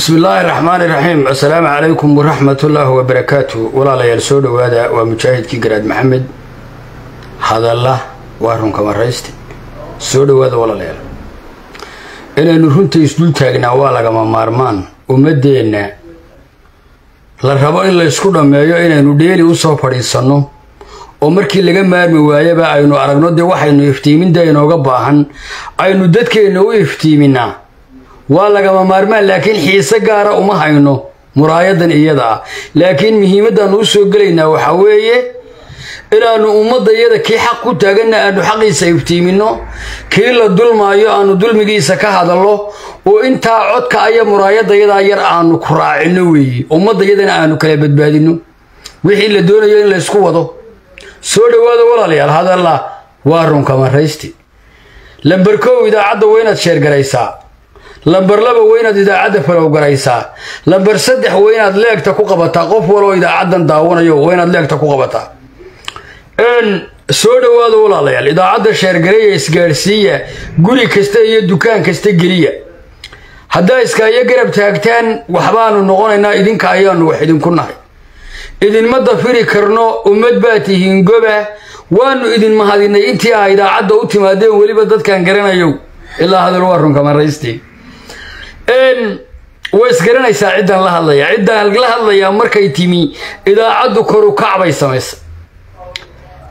bismi illaahi raxmaan iraxiim assalaamu calaykum waraxmat ullaahi wabarakaatu walaalayaal soo dhowaada waa mujaahidkii garaad maxamed. Hadalla waa runka maraysti soo dhowaada walaalayaal. Inaynu runta isdul taagnaa waa lagama maarmaan. Ummaddeenna la rabo in laysku dhammeeyo inaynu dheeli u soo fadhiisanno. Oo markii laga maarmi waayaba aynu aragno dee waxaynu iftiiminta inooga baahan. Aynu dadkeenna u iftiiminaa waa lagama maarmaan laakiin xiise gaara uma hayno muraayadan iyada. Ah laakiin muhiimaddaannu u soo gelaynaa waxaa weeye inaannu ummadda iyada kii xaq ku taaganna aanu xaqiisa iftiiminno kii la dulmaayo aanu dulmigiisa ka hadallo oo intaa codka aya muraayadda yadaa yar aanu ku raacinno weeye ummadda iyadana aanu kala badbaadinno. Wixii la doonayo in laysku wado. Soo dhowaada walaalayaal hadalla waa runka maraysti lamber kow idaacadda waa sheergaraysaa lamber laba waa inaad idaacadda falowgaraysaa lamber saddex waa inaad leegta ku qabataa qof waloo idaacaddan daawanayo waa inaad leegta ku qabataa. Soo dhowaada walaalayaal idaacadda sheergareeya isgaadhsiiya guri kasta iyo dukaan kasta geliya. Haddaa iskaayo garab taagtaan waxbaanu noqonaynaa idinka ayaanu wax idinku nahay. Idinma dafiri karno ummad baa tihiin goba waanu idin mahadinay intii ah idaacadda u timaadeen weliba dadkan garanayow. Ilaa hadal waa runka maraysti way isgaranaysaa ciddaan la hadlaya. Ciddaan la hadlayaa markay timi idaacaddu koru kacbay samaysa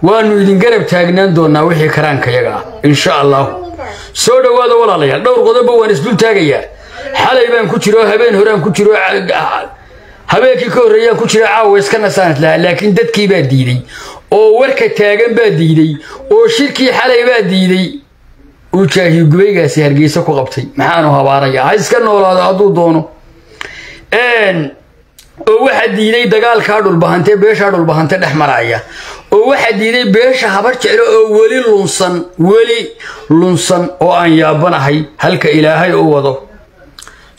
waanu idin garab taagnaan doonaa wixii karaanka yaga ah insha allahu soo dhowaada walaalayaal dhowr qodoba waan isdul taagayaa. Xalay baan ku jiro habeen horaan ku jiro habeenkii ka horreeyaan ku jira caawa iska nasaanad lahaa laakiin dadkii baa diiday. Oo warka taagan baa diiday. Oo shirkii xalay baa diiday uu jaahiil gubaygaasi hargeysa ku qabtay. Maxaanu habaarayaa? Ha iska noolaado hadduu doono. Oo waxaa diiday dagaalkaa dhulbahantee beeshaa dhulbahante dhex maraya oo waxaa diiday beesha habar jeclo oo weli lunsan weli lunsan oo aan yaabanahay halka ilaahay u wado.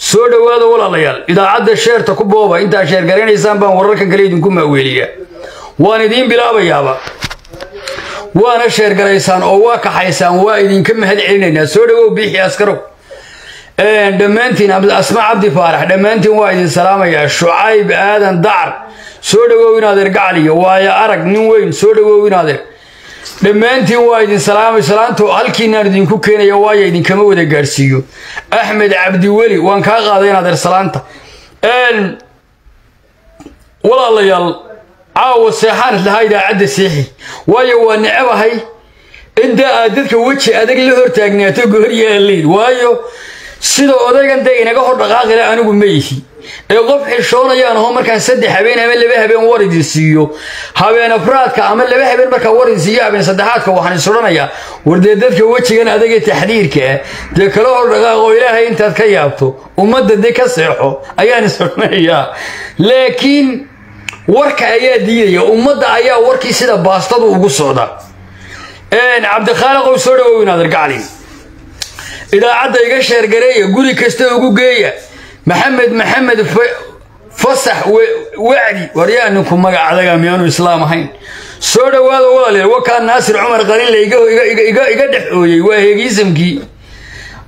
Soo dhowaada walaalayaal idaacadda sheerta ku booba. Intaa sheer garanaysaan baan wararka kale idinku maaweeliyaa waan idiin bilaabayaaba waana sheergaraysaan oo waa kaxaysaan waa idinka mahad celinaynaa soo dhawow biixi askarow. Dhammaantiin asma cabdi faarax dhammaantiin waa idin salaamayaa. Shucayb aadan dacar soo dhawow inaadeer gacaliyo waayo arag nin weyn soo dhawow inaadeer dhammaantiin waa idin salaamay. Salaanto halkiinaan idinku keenaya waayo idinkama wada gaadhsiiyo axmed cabdiweli waan kaa qaaday inaadeer salaanta. Walaalayaal caawa seexaan lahaa idaacadda seexi. Waayo waa necabahay inta aad dadka weji adag la hortaagnaato gooryaalayd waayo sida odaygan dee inaga hor dhaqaaqila anigu ma yihi ee qof xishoonayaan aho markaan saddex habeen ama laba habeen war siiyo. Habeen afraadka ama laba habeen markaa war siiyo habeen saddexaadka waxaan is odhanayaa. War dee dadka wejigan adag ee taxdiirka ah dee kala hor dhaqaaqo ilaahay intaad ka yaabto ummadda dee ka seexo ayaan is odhanayaa. Laakiin warka ayaa diidaya ummadda ayaa warkii sida baastadu ugu socda. Cabdikhaaliqow soo dhawow inaader gaclin idaacadda iga sheergareeya guri kasta ugu geeya. Maxamed maxamed fasax wacdi waryaa ninku magac adaga miyaanu islaam ahayn. Soo dhowaada walaalayaal wakaa naasir cumar qalinle iga dhex ooyey waa heegiisamkii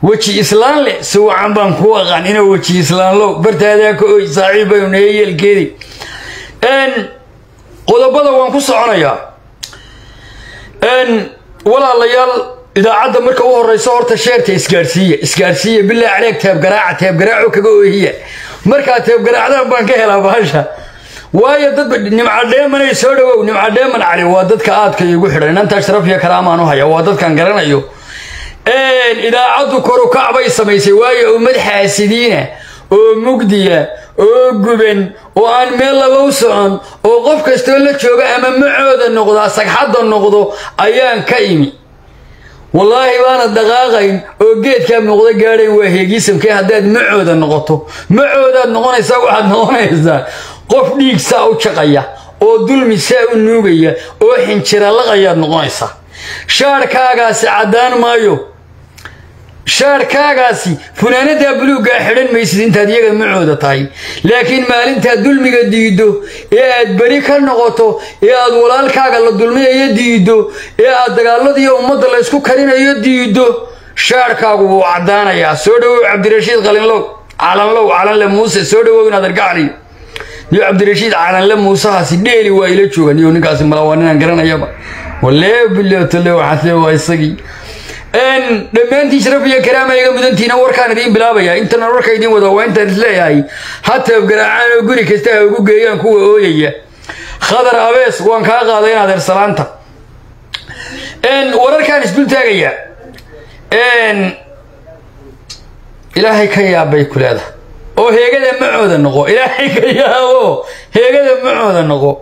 weji islaan leh si wacan baan ku aqaan inuu weji islaanlow bartaadaa ka oy saaxiib baynu naga qodobada waan ku soconayaa walaalayaal idaacadda marka u horeyso horta sheerta isgaadhsiiya isgaadhsiiya bilaa caleeg teebgaraaca teebgaraaco kaga oohiya markaa teebgaraacdaan baan ka helaa bahasha. Waayo dadba nimcadheemanay soo dhawow nimcadheeman cali waa dadka aadka igu xidhan. Inantaa sharaf iyo karaamaan u haya waa dadkan garanayo. Idaacaddu korukac bay samaysay waayo ummad xaasidiina oo mugdiya oo guban oo aan meel laba u socon oo qof kastoo la jooga ama macooda noqdaa sagxadda noqdo ayaan ka imi. Wallaahi baana dhaqaaqayn oo geedkaa muuqda gaadhayn waa heegiisamkee haddaad macooda noqoto? Macoodaad noqonaysaa waxaad noqonaysaa qof dhiig saa u jaqaya oo dulmi saa u nuugaya oo xinjiralaqayaad noqonaysaa. Shaarhkaagaasi caddaan maayo shaarhkaagaasi funaanadaa buluuggaa xidhan maysid intaad iyaga macooda tahay. Laakiin maalintaad dulmiga diiddo ee aad beri ka noqoto ee aad walaalkaaga la dulminayo diiddo ee aad dagaaladiiyo ummadda laysku karinayo diiddo shaarhkaagu wuu caddaanayaa. Soo dhawow cabdirashiid qalinlow calanlow calanle muuse soo dhawow inaad argacli. Iyo cabdirashiid calanle muusahaasi dheeli waa ila joogan. Iyo ninkaasi mala waa ninaan garanayaba. Walee bileotole waxaad lee waa isagii dhammaantiin sharaf iyo karaama iga mudantiina warkaan idiin bilaabaya. Intana warka idiin wada waa intaan is leeyahay hataab garaacaan oo guri kasta ha ugu geeyaan kuwa ooyaya. Khadar abees waan kaa qaaday inaad ersalaanta wararkaan isdul taagaya. Ilaahay ka yaabbay ku leedahay. Oo heegada macooda noqo. Ilaahay ka yaabo. Heegada macooda noqo.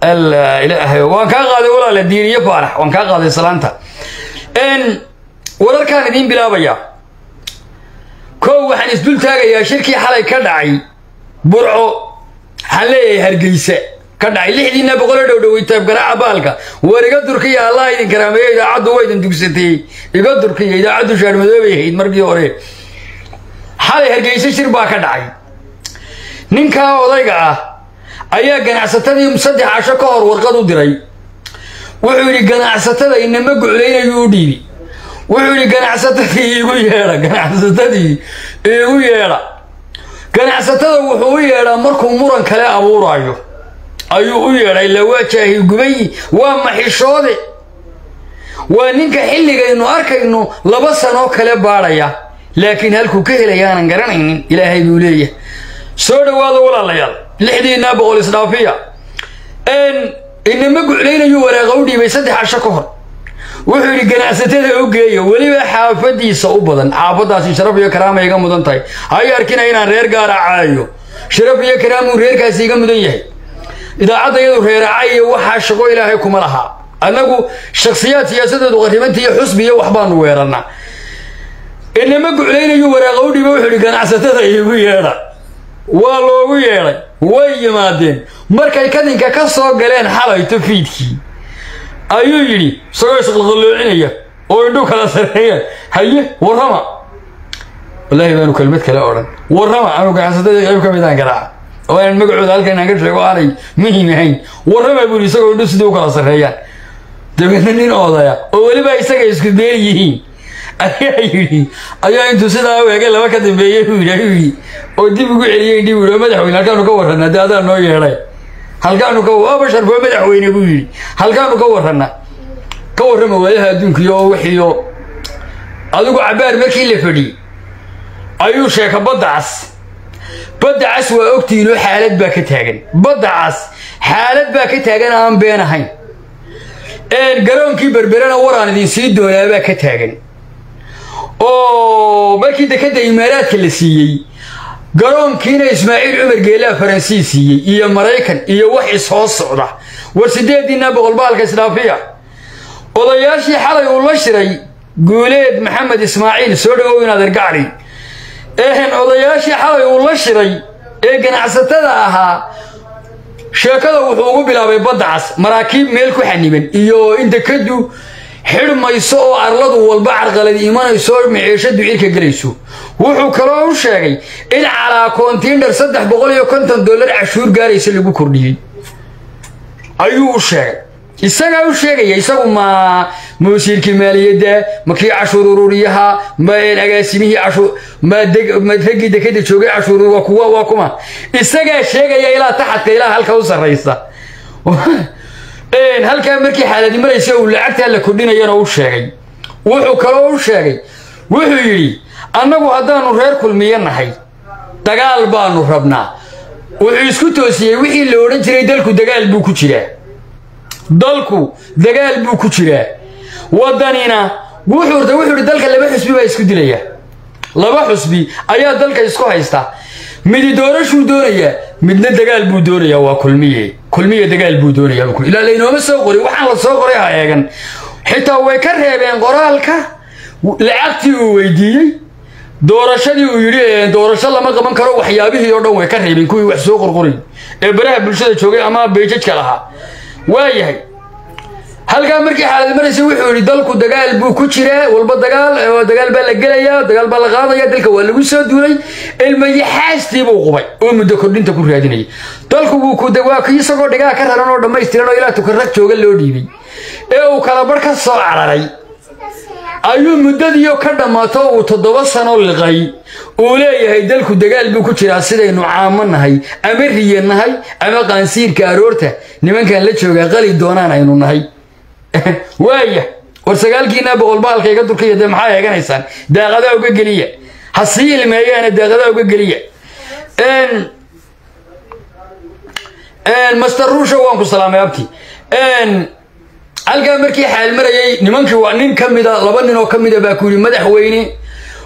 Alla ilaahay waan kaa qaaday walaale diiniyo faarax waan kaa qaaday salaanta wararkaan idiin bilaabaya. Kow waxaan isdul taagayaa shirkii xalay ka dhacay. Burco waxaan leeyahay hargeysa ka dhacay. Lixdiina boqolo dhowdhowey taabgaraaca baalka war iga durkiya allah idin karaameeyo idaacaddu waa idin dugsatay. Iga durkiya idaacaddu shaarmadoobay ahayd markii hore. Xalay hargeysa shir baa ka dhacay. Ninkaa odayga ah ayaa ganacsatadii saddex casho ka hor warqad u diray wuxuu yidhi ganacsatada inama guclaynayuu u dhiibi. Wuxuu yidhi ganacsatadii iigu yeedha ganacsatadii iigu yeedha. Ganacsatada wuxuu u yeedhaa markuu muran kale abuuraayo. Ayuu u waa jaahi gubayi waa maxishoode waa ninka xilligaynu arkayno laba sanoo kale baadhaya laakiin halkuu ka helaya aanan garanaynin ilaahay buu leeyahay. Soo dhowaada walaalayaal. Lixdiinaa boqol isdhaafiya inama guclaynayuu waraaqa u dhiibay saddex casho ka hor. Wuxuu yidhi ganacsatada u geeya weliba xaafadiisa u badan. Xaafadaasi sharaf iyo karaama iga mudan tahay. Hay arkina inaan reer gaara caayo. Sharaf iyo karaamuu reerkaasi iga mudan yahay. Idaacadda iyadu reeracay iyo waxaa shaqo ilaahay kuma lahaa annagu shakhsiyaad siyaasadeedu qarrimanta iyo xusbi iyo waxbaanu weerannaa inama guclaynayuu waraaqa u dhiiba wuxuu yidhi ganacsatada iigu yeedha waa loogu yeedhay way yimaadeen. Markay kadinka ka soo galeen xalayto fiidkii ayuu yidhi isagoo isqalqalloocinaya oo indhu kala sareeyaan haye warrama. Wallaahi baanu kelmad kale odhan. Warrama anu ganacsatada qayb ka midaan garaaca. Oo aanan magacooda halkan inaan ka sheego aanay muhiim ahayn. Warrama buu yidhi isagoo indhu sidii u kala sarreeyaan dabeedna nin odaya oo weliba isaga isku beel yihiin ayaa yidhi ayaa intuu sidaa u laba ka dambeeyey buu yidhi oo dib ugu celiyey indhi buu yidhi madaxweyne halkaanu ka warranaa dee adaa noo yeedhay halkaanu ka waa bashar boo madaxweyne buu yidhi halkaanu ka warranaa ka warrama waayaha adduunkiyo oo wixiiyo adigu cabbaar markii la fadhiyey ayuu sheeka badda cas badda cas waa ogtihiin oo xaalad baa ka taagan badda cas xaalad baa ka taagan aan been ahayn garoonkii berberena waraan idin sii doonaabaa ka taagan oo markii dekadda imaaraadka la siiyey garoonkiina ismaaciil cumar geelaa faransiis siiyey iyo maraykan iyo wax ishoos socda. War sideediina boqolbaalka isdhaafiya. Odayaashii xalay uu la shiray guuleed maxamed ismaaciil soo dhawow inaad ergacli ehen odayaashii xalay uu la shiray ee ganacsatada ahaa sheekada wuxuu ugu bilaabay badda cas maraakiib meel ku xaniban iyo in xidhmayso oo arladu walba carqaladi imanayso miciishadu cirka gelayso. Wuxuu kaloo u sheegay in calaa kontiindhar saddex boqol iyo konton dollar cashuur gaaraysa lagu kordhiyey. Ayuu u sheegay. Isagaa u sheegaya isagu ma ma wasiirkii maaliyadda ma kii cashuur ururiyaha ma agaasimihii ma raggii dekada joogay cashuur waa kuma. Isagaa sheegaya ilaa taxadka ilaa halka u sarraysa halkaa markii xaaladi maraysa uu lacagtaa la kordhinayana u sheegay. Wuxuu kaloo u sheegay. Wuxuu yidhi annagu haddaanu reer kulmiyo nahay dagaal baanu rabnaa. Wuxuu isku toosiyey wixii la odhan jiray dalku dagaal buu ku jiraa. Dalku dagaal buu ku jiraa. Waddanina wuxuu wuxuu yidhi dalka laba xusbi baa isku dilaya. Laba xusbi ayaa dalka isku haysta. Midi doorashuu doonayaa midna dagaal buu doonayaa waa kulmiye kulmiye dagaal buu doonayaa ilaa laynooma soo qorin waxaan la soo qoray ha eegan. Xitaa way ka reebeen qoraalka lacagtii uu weydiiyey doorashadii uu yidhi doorasho lama qaban karo waxyaabihii oo dhan way ka reebeen kuwii wax soo qorqoray ee baraha bulshada joogay ama beejajka lahaa. Waayahay halkaa markii xaalad maraysa wuxuu yidhi dalku dagaal buu ku jiraa walba dagaal dagaal baa la gelayaa dagaal baa la qaadaya dalka waa lagu soo duulay. Ilmayaxaastii buu qubay. Oo muddo kordhinta ku raadinayay. Dalku ku waa kii isagoo dhigaa ka raran oo dhammaystiran oo ilaa tukarrag jooga loo dhiibay. Ee uu kala barh ka soo cararay ayuu muddadiio ka dhammaato uu toddoba sano liqay. Uu leeyahay dalku dagaal buu ku jiraa sidaynu caamo nahay ama riye nahay ama qaansiirka aroorta nimankan la joogaa qali doonaan aynu nahay waaya war sagaalkiina boqol baalka iga durkaya dee maxaa eeganaysaan daaqadaa uga geliya. Ha sii ilmeeyaane daaqadaa uga geliya. Master ruusha waan ku salaamay abti. Halkaa markii xaal marayay nimankii waa nin ka mida laba nin oo ka mida baa ku yidhi madaxweyne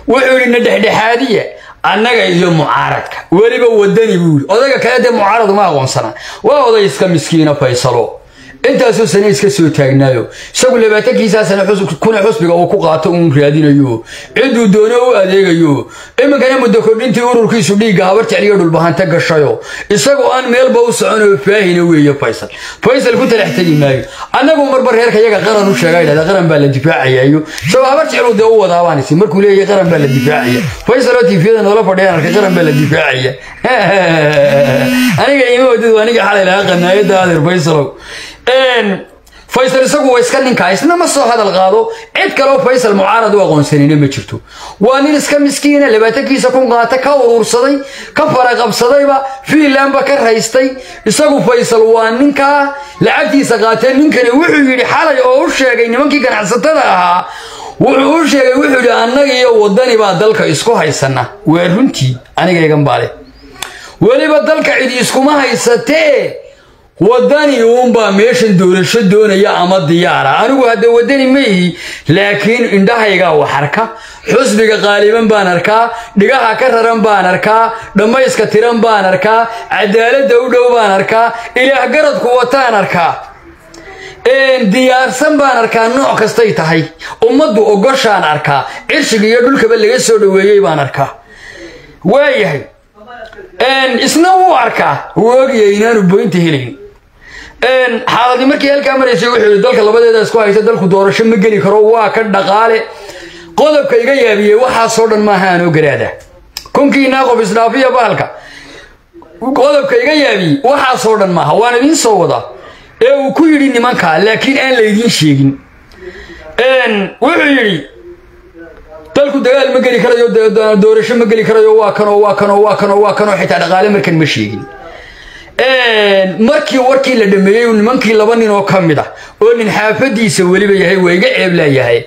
wuxuu yidhi na dhexdhexaadiya annaga iyo mucaaradka. Weliba wadani buu yidhi odaga kale dee mucaarad uma aqoonsana. Waa oday iska miskiina faysalo intaasoo sane iska soo taagnaayo isagu labaatankiisaa sane kuna xusbiga uu ku qaato uun raadinayo. Ciduu doono u adeegayo. Iminkana muddo kordhintii ururkiisu dhiigga habar dhulbahanta gashayo. Isagoo aan meelba u soconoo faahina weeye faysal. Faysal ku talax tegi maayo annagu marba reerka yaga qaran u sheega idhahda qaran baa la difaacayayo. Isagoo habar dee u wadaabaanisi markuu leeyahay qaran baa la difaacaya. Faysaloo tiifiyada noola fadhiyaan arkay qaran baa la difaacaya. Aniga ima wadid aniga xalay lahaa qanaayadda adeer faysalow faysal isagu waa iska ninkaa isna ma soo hadal qaado. Cid kaleo faysal mucaarad u aqoonsanina ma jirto. Waa nin iska miskiina labaatankiisa kun qaata ka urursaday ka faraqabsadayba fiinlandba ka raystay. Isagu faysal waa ninkaa lacagtiisa qaatee ninkani wuxuu yidhi xalay oo u sheegay nimankii ganacsatada ahaa. Wuxuu u sheegay wuxuu yidhi annaga iyo wadani baa dalka isku haysana. Waa runtii aniga igan baale. Weliba dalka cidi iskuma haysatee wadani uunbaa meeshan doorasho doonaya ama diyaara. Anigu hadda wadani ma ihi laakiin indhahaygaa wax arka xusbiga qaaliban baan arkaa dhigaha ka raran baan arkaa dhammayska tiran baan arkaa cadaaladda u dhow baan arkaa ilaah garadku wataan arkaa diyaarsan baan arkaa nooc kastay tahay. Ummaddu ogoshaan arkaa cirshiga iyo dhulkaba laga soo dhoweeyey baan arkaa waayahay. Isna wuu arkaa wuu ogyahay inaanu boynta helayn xaaladii markii halkaa maraysay wuxuu dalka labadeeda isku haysa dalku doorasho ma geli karo waa ka dhaqaale. Qodobka iga yaabiyey waxaasoo dhan maaha aanoo garaada kunkiinaa qof isdhaafiya bahalka qodobka iga yaabiyey waxaasoo dhan maaha waan idiin soo wadaa ee uu ku yidhi nimankaa laakiin aan laydiin sheegin. Wuxuu yidhi dalku dagaal ma geli karayo doorasho ma geli karayo waa kanoo waa kanoo waa kanoo waa kanoo xitaa dhaqaale markan ma sheegin markii warkii la dhameeyey nimankii laba nin oo ka mid ah oo nin xaafadiisa weliba yahay waa iga ceeblayahay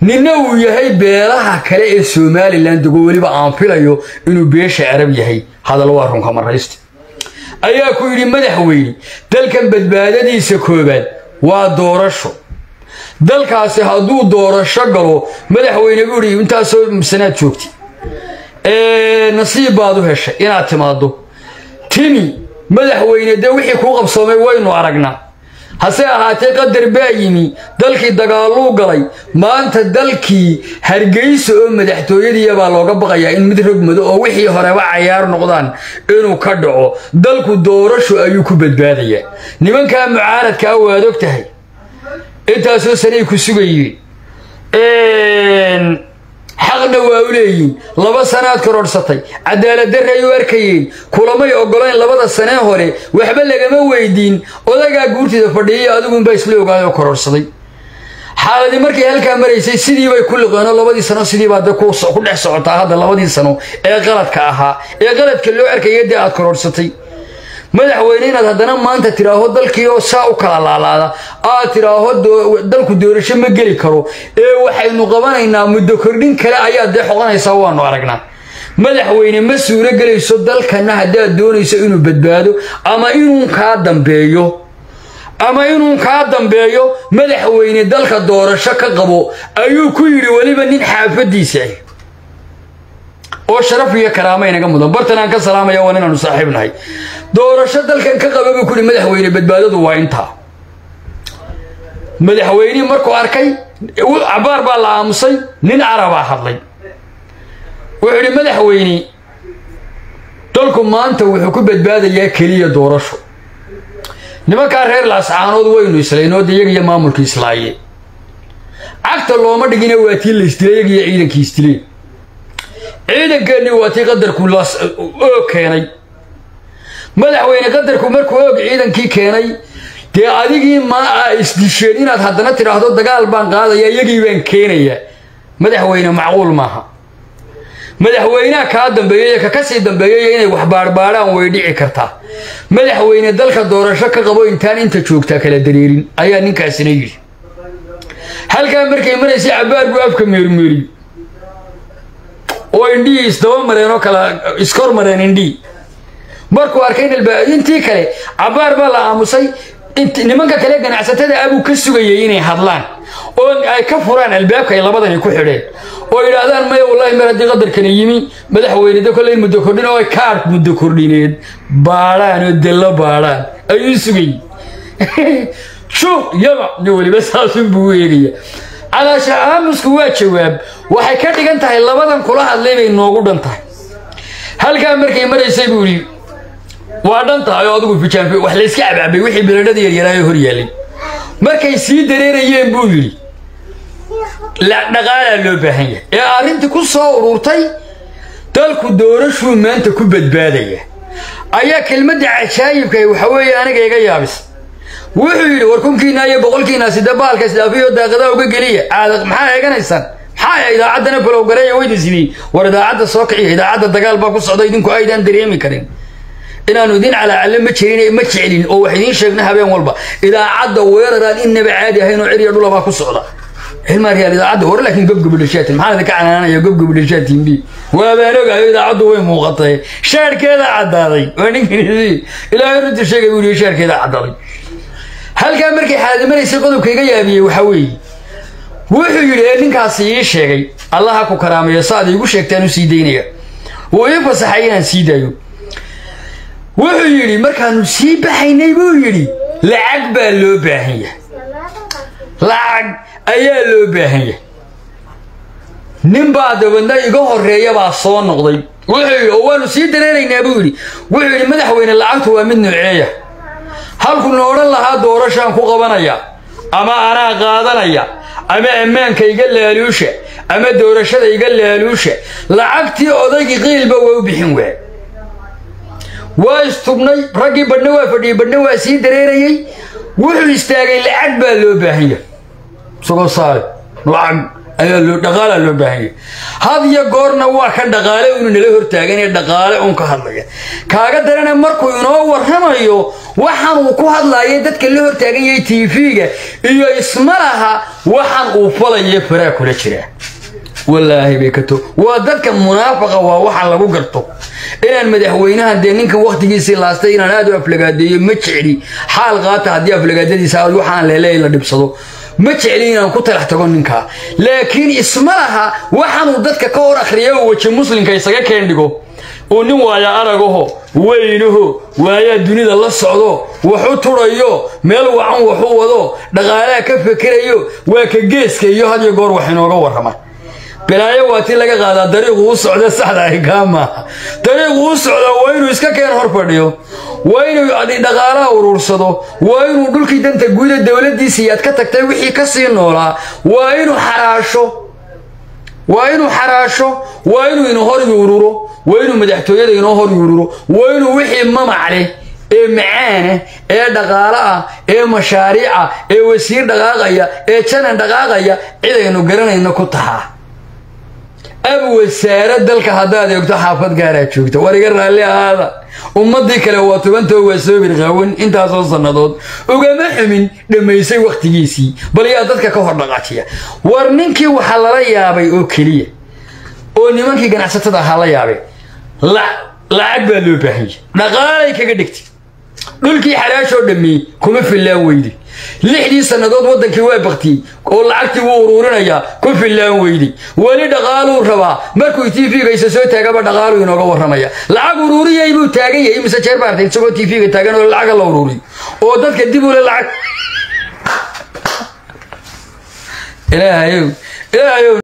ninna uu yahay beelaha kale ee somalilan dego weliba aan filayo inuu beesha carab yahay. Hadal waa runka maraysta ayaa ku yidhi madaxweyne dalkan badbaadadiisa koobaad waa doorasho. Dalkaasi hadduu doorasho galo madaxweyne buu ihi intaasoo sanaad joogti. Nasiib baad u heshay inaad timaaddo. Timi madaxweyne dee wixii kuu qabsoomay waynu aragnaa. Hase ahaatee qadar baa yimi dalkii dagaaluu galay maanta dalkii hargeysa oo madaxtooyadiiya baa looga baqayaa in mid rogmado oo wixii horeba cayaar noqdaan inuu ka dhaco dalku doorasho ayuu ku badbaadayaa nimankaa mucaaradkaa waad og tahay intaasoo sanay ku sugayeen xaqna waa u leeyihiin laba sanaad kororhsatay cadaaladdarray u arkayeen. Kulamay oggolayn labada sanee hore. Waxba lagama weydiin. Odagaa guurtida fadhiyay adiguunbaa isla ogaayoo kororhsaday xaaladii markay halkaa maraysay sidii bay ku liqeenoo labadii sano sidiibaa de ku dhex socotaa. Hadda labadii sano ee qaladka ahaa. Ee qaladka loo arkaya dee aad kororhsatay madaxweyne inaad haddana maanta tidhaaho dalkii oo saa u kala laalaada aad tidhaaho dalku doorasho ma geli karo. Ee waxaynu qabanaynaa muddo kordhin kale ayaad dee xoqanaysaa waanu aragnaa. Madaxweyne ma suuro gelayso dalkana haddaad doonayso inuu badbaado ama inuu kaa dambeeyo. Ama inuu kaa dambeeyo madaxweyne dalka doorasho ka qabo ayuu ku yidhi weliba nin xaafadiisa ah oo sharaf iyo karaama inaga mudan. Bartan aan ka salaamaya waa inaanu saaxiib doorasho dalkan ka qaba buu ku yidhi madaxweyne badbaadadu waa intaa madaxweynihii markuu arkay cabaar baa la aamusay nin carabaa hadlay. Wuxuu yidhi madaxweyne dalku maanta wuxuu ku badbaadayaa keliya doorasho. Nimankaa reer laascaanood waynu islaynooda iyaga iyo maamulkii islaaye. Cagta looma dhigina waa tii la isdilay iyaga iyo ciidankii isdileen ciidankeennii waa tii qadarku oog keenay. Madaxweyne qadarku markuu oog ciidankii keenay dee adigii ma a isdisheen inaad haddana tidhaahdo dagaal baan qaadaya iyagii baan keenaya. Madaxweyne macquul maaha. Madaxweynaha kaa dambeeya iyo ka ka sii dambeeyaya inay wax baarbaadhaan way dhici kartaa. Madaxweyne dalka doorasho ka qabo intaan inta joogtaa kala dareerin ayaa ninkaasina yidhi. Halkaa markay maraysay cabaar buu afka meermeeriy oo indhihii isdaba mareen oo kala iskor mareen indhihii markuu arkay intii kale cabaar baa la aamusay nimanka kale ganacsatada abuu ka sugayay inay hadlaan oo ay ka furaan albaabka ay labadani ku xidheen oo yidhaahdaan maya wallaahi mar haddii qadarkani yimi madaxweyneda kolley muddo kordhin oo ay kaarh muddo kordhineed. Baadhaan oo dello baadhaan ayuu sugay. Shuuq yaba weliba saasun buu u eegaya calaasha aamusku waa jawaab. Waxay ka dhigan tahay labadan kula hadlay bay noogu dhan tahay. Halkaa markay maraysay buu yidhi waa dhan tahay oo adigu fijaanfi wax layska cabcabay wixii beladhada yaryaraayo hor yaallay markay sii dareerayeen buu yidhi dhaqaalaa loo baahan yahay. Ee arrintii ku soo ururtay dalku doorashuu maanta ku badbaadaya. Ayaa kelmadda cajaayibka waxa weeye aniga iga yaabis wuxuu yidhi war kunkiina iyo boqolkiina sida baalka isdhaafiyo daaqadaha uga geliya. Caada maxaa eeganaysaan maxaa idaacaddana balowgareeya weyda sidii war idaacadda soo kiciya idaacadda dagaal baa ku socda idinku aydaan dareemi karin. Inaanu idin calaacalle ma jirin ma jeclin oo wax idiin sheegna habeen walba. Idaacadda weeraraan innaba caadi ahayn oo ciriya dhulabaa ku socda. Xilmaariyaal idaacadda hore laakiin gobgobadhashaatin maxaan idinka canaanaya gobgobadhashaatin b waabaan idaacaddu way muuqatay. Shaarkeeda caddaaday. Waa ninkii ilaahay runta sheegay buu yidhi shaarkeeda caddaaday halkaa markay xaadimanaysay qodobka iga yaabiyey waxaa weeye. Wuxuu yidhi ee ninkaasi ii sheegay. Allaha ku karaameeyo saaad iigu sheegtaan u sii daynaya. Wuu ii fasaxay inaan sii daayo. Wuxuu yidhi markaanu sii baxaynay buu yidhi lacag baa loo baahan yahay. Lacag ayaa loo baahan yahay. Nin baa dabadna iga horreeya baa soo noqday. Wuxuu yidhi oo waanu sii dareeraynaa buu yidhi. Wuxuu yidhi madaxweyne lacagtu waa mid nooceeya halkuna odhan lahaa doorashaan ku qabanaya ama anaa qaadanaya ama ammaanka iga laaluusha ama doorashada iga laaluusha lacagtii odaygii qiilba waa u bixin waa waa istubnay raggii badhna waa fadhiyey badhna waa sii dareerayey wuxuu istaagay lacag baa loo baahan yahay. Isagoo saale lacag ayaa loo dhaqaalaa loo baahan yahay. Had iyo goorna waa ka dhaqaale unu nala hortaagan ee dhaqaale un ka hadlaya. Kaaga darana markuu inoo warramayo waxaan uu ku hadlaayay dadka la hortaagan yahay tv-ga iyo isma laha waxaan uu falaye faraa kula jiraa wallaahi bay kato waa dadka munaafaqa waa waxa lagu garto. Inaan madaxweynahan dee ninkan wakhtigiisii laastay inaan aad u aflagaadeeyo ma jecli. Xaal qaata haddii aflagaadadiisa waxaan leeleey la dhibsado ma jecli inaan ku talax tago ninkaa? Laakiin isma laha waxaanuu dadka ka hor akhriya oo weji muslimka isaga keendhigo uu nin waaya aragaho weynaho waayaa dunida la socdo waxu turayo meel wacan waxu wado dhaqaalaha ka fekerayo waa ka geeska iyo had iyo goor wax inooga warrama. Balaayo waa tii laga qaadaa dariiqu u socda saxda ahi kaa maaha dariiqu u socda waa inuu iska keen hor fadhiyo waa inuu dhaqaalaha uruursado waa inuu dhulkii danta guuda dowladdiisii aad ka tagtay wixii ka sii noolaa waa inuu xaraasho? Waa inuu xaraasho? Waa inuu ina hor yuururo? Waa inuu madaxtooyada inoo hor yuururo? Waa inuu wixii mamac leh ee macaana ee dhaqaalo ah ee mashaariica ee wasiir dhaqaaqaya ee janan dhaqaaqaya cidaynu garanayno ku tahaa wasaare dalka haddaad eegto xaafad gaaraa joogta. War iga raalli ahaada ummadii kale waa tubantoo waa soo birqaawan intaasoo sannadood ugama xumin dhammaysay wakhtigiisii bal yaa dadka ka hor dhaqaajiya. War ninkii waxaa lala yaabay oo keliya oo nimankii ganacsatada ahaa la yaabay lacag baa loo baahanyay dhaqaalay kaga dhigtay. Dhulkii xaraashoo dhammiyey kuma fillaan weyday lixdii sannadood waddankii waa baktiyey oo lacagtii wuu uruurinayaa ku fillaan weyday weli dhaqaaluu rabaa markuu tv-ga isa soo taagaba dhaqaaluu inooga warramaya. Lacag uruuriyay buu taagan yahay mise jeer baartay isagoo tv-ga taagan oo lacaga la uruuriyo oo dadka dib ule lacag ilaahayow ilaahayow